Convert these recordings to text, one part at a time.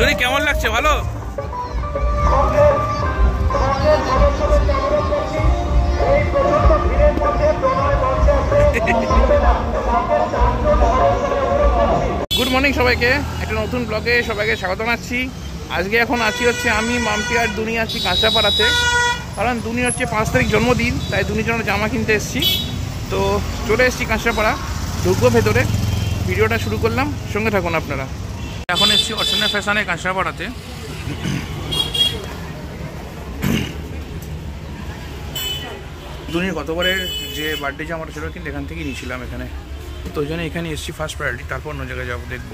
যদি কেমন লাগছে ভালো গুড মর্নিং সবাইকে। একটা নতুন ব্লগে সবাইকে স্বাগত জানাচ্ছি। আজকে এখন আছি হচ্ছে আমি মাম্পি আর দুনি আছি কাঁচাপাড়াতে। কারণ দুনি হচ্ছে পাঁচ তারিখ জন্মদিন, তাই দুনির জন্য জামা কিনতে এসেছি। তো চলে এসেছি কাঁচাপাড়া ঢুকবো ভেতরে। ভিডিওটা শুরু করলাম, সঙ্গে থাকুন আপনারা। এখন এসেছি অর্চনা ফ্যাশনে কাঁচাপাড়াতে দুনির গতবারের যে বার্থডে জামাটা ছিল কিন্তু এখান থেকেই নিয়েছিলাম এখানে। তো ওই জন্য এখানে এসেছি ফার্স্ট প্রায়োরিটি তারপর অন্য জায়গায় যাব দেখব।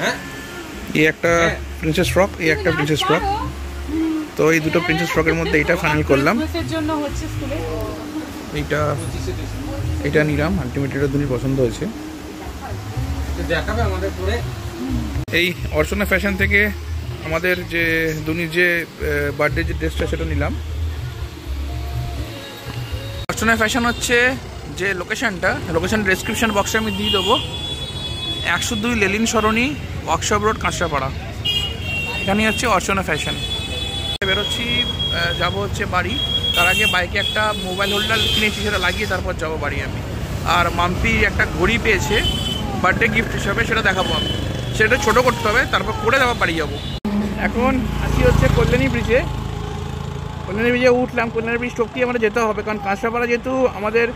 হ্যাঁ? এই একটা প্রিন্সেস ফ্রক এই একটা প্রিন্সেস ফ্রক তো এই দুটো প্রিন্সেস ফ্রকের মধ্যে এটা ফাইনাল করলাম। ক্রিসমাসের জন্য হচ্ছে স্কুলে এইটা এটা নিলাম আলটিমেটলি এটা দুনির পছন্দ হয়েছে। দেখাবে আমাদের এই অর্চনা ফ্যাশন থেকে আমাদের যে দুনির যে বার্থডে যে ড্রেসটা সেটা নিলাম। অর্চনা ফ্যাশন হচ্ছে যে লোকেশনটা লোকেশান ডেসক্রিপশন বক্সে আমি দিয়ে দেবো। একশো দুই লেলিন সরণি ওয়ার্কশপ রোড কাঁচরাপাড়া। এখানেই হচ্ছে অর্চনা ফ্যাশন বেরোচ্ছি যাব হচ্ছে বাড়ি। তার আগে বাইকে একটা মোবাইল হোল্ডার কিনেছি, সেটা লাগিয়ে তারপর যাব বাড়ি আমি। আর মাম্পি একটা ঘড়ি পেয়েছে বার্থডে গিফট হিসাবে সেটা দেখাবো আমি। সেটা ছোট করতে হবে, তারপর করে যাব বাড়ি যাব। এখন আসি হচ্ছে কল্যাণী ব্রিজে। কল্যাণী ব্রিজে উঠলাম, কল্যাণী ব্রিজ টপকি আমাদের যেতে হবে, কারণ কাঁচরাপাড়া যেহেতু আমাদের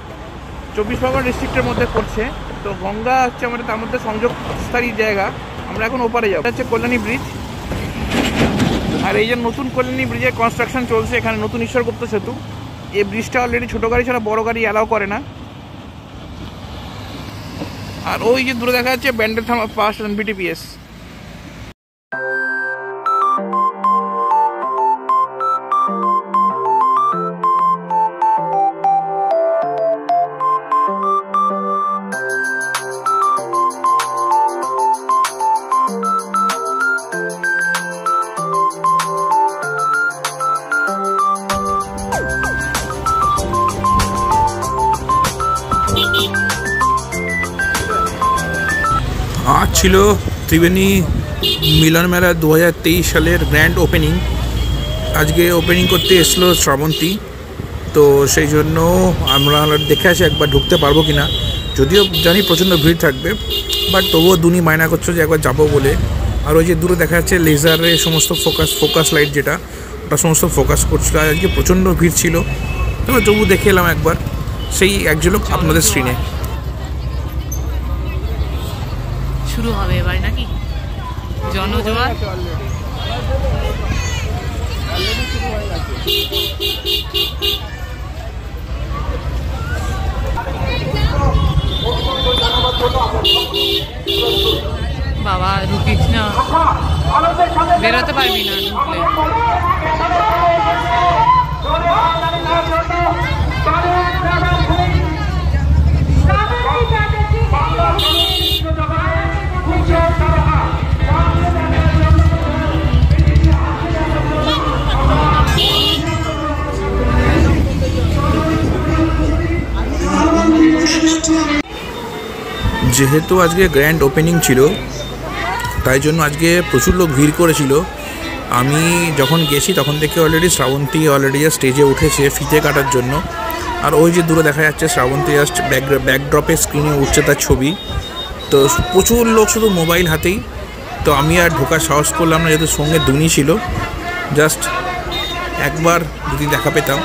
চব্বিশ পরগনা ডিস্ট্রিক্টের মধ্যে পড়ছে, তো গঙ্গা হচ্ছে আমাদের তার মধ্যে সংযোগস্থায়ী জায়গা। আমরা এখন ওপারে যাব। হচ্ছে কল্যাণী ব্রিজ। আর এই যে নতুন কল্যাণী ব্রিজের কনস্ট্রাকশন চলছে, এখানে নতুন ঈশ্বরগুপ্ত সেতু। এই ব্রিজটা অলরেডি ছোটো গাড়ি ছাড়া বড় গাড়ি অ্যালাউ করে না। আর ওই যে দূরে দেখা যাচ্ছে ব্যান্ডেল থামা পাস বিটিপিএস ছিল ত্রিবেণী মিলন মেলা দু হাজার তেইশ সালের গ্র্যান্ড ওপেনিং আজকে ওপেনিং করতে এসলো শ্রাবন্তী। তো সেই জন্য আমরা দেখে আসি একবার ঢুকতে পারব কি না যদিও জানি প্রচণ্ড ভিড় থাকবে বাট তবুও দুনি মায়না করছ যে একবার যাব বলে। আর ওই যে দূরে দেখা যাচ্ছে লেজারে সমস্ত ফোকাস ফোকাস লাইট যেটা, ওটা সমস্ত ফোকাস করছিল। আজকে প্রচণ্ড ভিড় ছিল। তবে তবু দেখে এলাম একবার। সেই এক ঝলক আপনাদের স্ক্রিনে শুরু হবে এবার নাকি? জনজোয়ার? বাবা রুকিস না। বেরোতে পারবি না ঢুকলে। যেহেতু আজকে গ্র্যান্ড ওপেনিং ছিল, তাই জন্য আজকে প্রচুর লোক ভিড় করেছিল। আমি যখন গেছি, তখন থেকে অলরেডি শ্রাবন্তী অলরেডি স্টেজে উঠেছে ফিতে কাটার জন্য। আর ওই যে দূরে দেখা যাচ্ছে, শ্রাবন্তী জাস্ট ব্যাক ব্যাকড্রপে স্ক্রিনে উঠছে তার ছবি। তো প্রচুর লোক শুধু মোবাইল হাতেই। তো আমি আর ঢোকার সাহস করলাম না, যেহেতু সঙ্গে দুনি ছিল। জাস্ট একবার যদি দেখা পেতাম।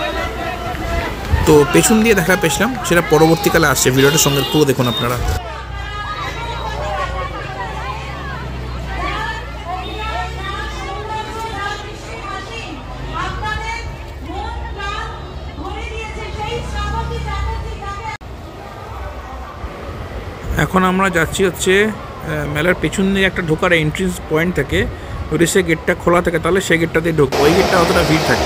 তো পেছন দিয়ে দেখা পেছিলাম সেটা পরবর্তীকালে আসছে। ভিডিওটার সঙ্গে পুরো দেখুন আপনারা আপনাদের মন প্রাণ ভরে দিয়েছে সেই শ্রাবন্তী চ্যাটার্জি তাকে এখন আমরা যাচ্ছি হচ্ছে মেলার পেছন দিয়ে একটা ঢোকার এন্ট্রেন্স পয়েন্ট থাকে। যদি সে গেটটা খোলা থাকে, তাহলে সেই গেটটাতে ঢুকবো। ওই গেটটা অতটা ভিড় থাকে।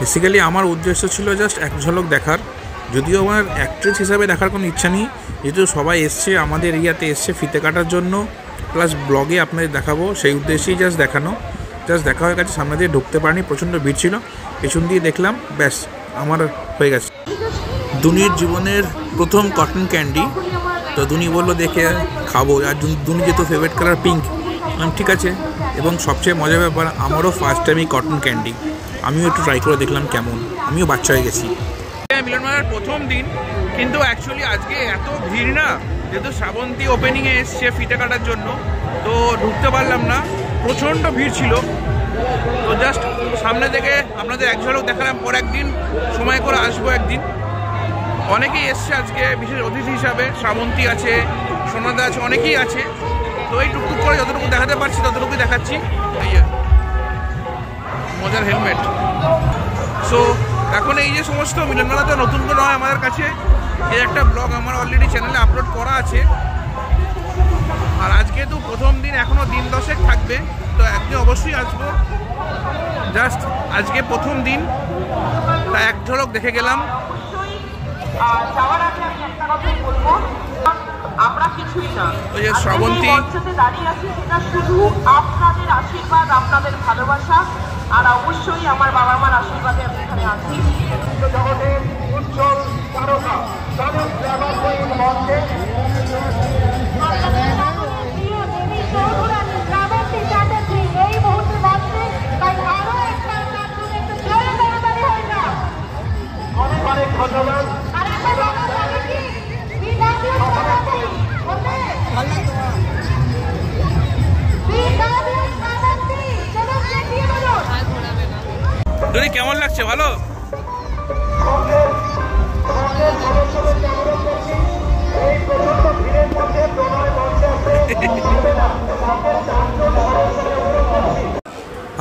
বেসিক্যালি আমার উদ্দেশ্য ছিল জাস্ট এক ঝলক দেখার। যদিও আমার অ্যাক্ট্রেস হিসাবে দেখার কোনো ইচ্ছা নেই, যেহেতু সবাই এসছে, আমাদের এরিয়াতে এসছে ফিতে কাটার জন্য। প্লাস ব্লগে আপনাদের দেখাবো, সেই উদ্দেশ্যেই জাস্ট দেখানো। জাস্ট দেখা হয়ে গেছে, সামনে দিয়ে ঢুকতে পারিনি, প্রচণ্ড ভিড় ছিল। পেছন দিয়ে দেখলাম, ব্যাস, আমার হয়ে গেছে। দুনির জীবনের প্রথম কটন ক্যান্ডি তো দুনি বলল, দেখে খাব। আর দুন- যেহেতু ফেভারিট কালার পিঙ্ক ঠিক আছে। এবং সবচেয়ে মজার ব্যাপার, আমারও ফার্স্ট টাইম এই কটন ক্যান্ডি আমিও একটু ট্রাই করে দেখলাম কেমন। আমিও বাচ্চা হয়ে গেছি। মিলন মেলার প্রথম দিন, কিন্তু অ্যাকচুয়ালি আজকে এত ভিড় না, যেহেতু শ্রাবন্তী ওপেনিংয়ে এসছে ফিতে কাটার জন্য, তো ঢুকতে পারলাম না। প্রচণ্ড ভিড় ছিল। তো জাস্ট সামনে থেকে আপনাদের এক ঝলক দেখালাম পর একদিন সময় করে আসব একদিন। অনেকেই এসছে আজকে, বিশেষ অতিথি হিসাবে। শ্রাবন্তী আছে, সোনাদা আছে, অনেকেই আছে। তো এই টুকটুক করে যতটুকু দেখাতে পারছি, ততটুকুই দেখাচ্ছি। এই যে, মজার হেলমেট সো এখন এই যে সমস্ত মিলনমেলা তো নতুন করে নয় আমাদের কাছে। এই একটা ব্লগ আমার অলরেডি চ্যানেলে আপলোড করা আছে। আর আজকে তো প্রথম দিন এখনও দিন দশেক থাকবে। তো একদিন অবশ্যই আসব। জাস্ট আজকে প্রথম দিন। তা এক ঝলক দেখে গেলাম। যাওয়ার আগে আমি একটা বলব আমরা কিছুই না শ্রাবন্তী। এই দাঁড়িয়ে আছি সেটা শুধু আপনাদের আশীর্বাদ আপনাদের ভালোবাসা আর অবশ্যই আমার বাবা মার আশীর্বাদে আমি এখানে আছি জগতের উজ্জ্বল তারকা মঞ্চে যদি কেমন লাগছে, ভালো?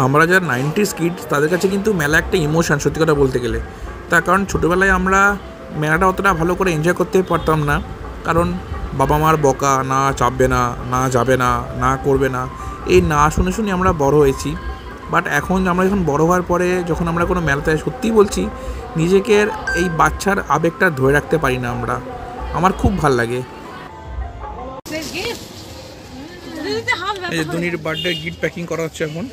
আমরা যারা নাইনটিস কিডস তাদের কাছে কিন্তু মেলা একটা ইমোশন সত্যি কথা বলতে গেলে। তার কারণ ছোটোবেলায় আমরা মেলাটা অতটা ভালো করে এনজয় করতে পারতাম না। কারণ বাবা মার বকা, না চাপবে না না যাবে না না করবে না। এই না শুনে শুনে আমরা বড় হয়েছি। বাট এখন আমরা যখন বড় হওয়ার পরে যখন আমরা কোনো মেলাতে সত্যিই বলছি, নিজেকে এই বাচ্চার আবেগটা ধরে রাখতে পারি না আমরা। আমার খুব ভালো লাগে। দুনির বার্থডে গিফট প্যাকিং করা হচ্ছে এখন।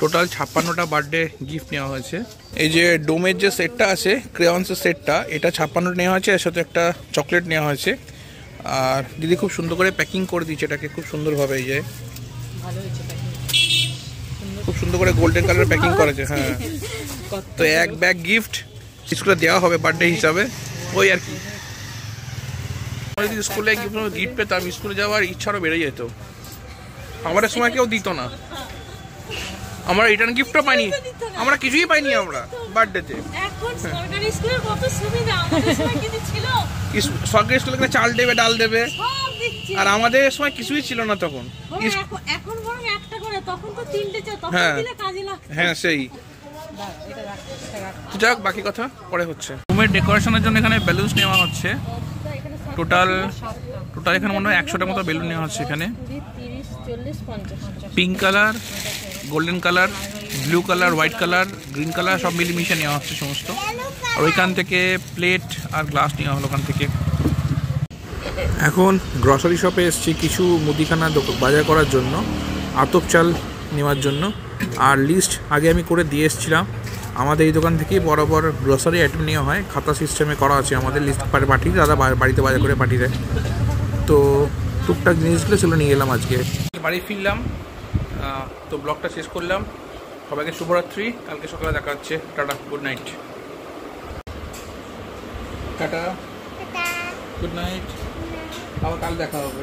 টোটাল ছাপ্পান্নটা বার্থডে গিফট নেওয়া হয়েছে। এই যে ডোমের যে সেটটা আছে ক্রেয়ন্সের সেটটা এটা ছাপ্পান্নটা নেওয়া হয়েছে, এর সাথে একটা চকলেট নেওয়া হয়েছে। আর দিদি খুব সুন্দর করে প্যাকিং করে দিয়েছে, এটাকে খুব সুন্দরভাবে এই যে। খুব সুন্দর করে গোল্ডেন কালার প্যাকিং করেছে হ্যাঁ। তো এক ব্যাগ গিফট স্কুলে দেওয়া হবে বার্থডে হিসাবে ওই আর কি। আমরা যদি স্কুলে গিফট পেতাম স্কুলে যাওয়ার ইচ্ছা আরও বেড়ে যেত। আমাদের সময় কেউ দিত না। আমরা রিটার্ন গিফটও পাইনি। আমরা কিছুই পাইনি আমরা বার্থডেতে সরকারি স্কুলে চাল দেবে ডাল দেবে। দিচ্ছি। আর আমাদের সময় কিছুই ছিল না তখন। এখন- বরং একটা করে তখন তো তিনটে তখন হ্যাঁ। দিলে কাজে লাগতো। হ্যাঁ সেই। যাক বাকি কথা পরে হচ্ছে। রুমের ডেকোরেশনের জন্য এখানে বেলুনস নেওয়া হচ্ছে। টোটাল টোটাল এখানে মনে হয় একশোটার মতো বেলুন নেওয়া হচ্ছে এখানে। Pink colour golden colour blue colour white colour green colour সব মিলিয়ে নেওয়া হচ্ছে সমস্ত। আর ওইখান থেকে প্লেট আর গ্লাস নেওয়া হলো ওখান থেকে। এখন গ্রসারি শপে এসেছি কিছু মুদিখানা বাজার করার জন্য আতপ চাল নেওয়ার জন্য। আর লিস্ট আগে আমি করে দিয়ে এসেছিলাম। আমাদের এই দোকান থেকেই বরাবর গ্রসারি আইটেম নেওয়া হয়। খাতা সিস্টেমে করা আছে আমাদের লিস্ট পাঠিয়ে দাদা বাড়িতে বাজার করে পাঠিয়ে দেয়। তো টুকটাক জিনিসগুলো সেগুলো নিয়ে এলাম আজকে। বাড়ি ফিরলাম। তো ব্লগটা শেষ করলাম। সবাইকে শুভরাত্রি। কালকে সকালে দেখা হচ্ছে। Tata good night tata. Good night আবার কাল দেখা হবে।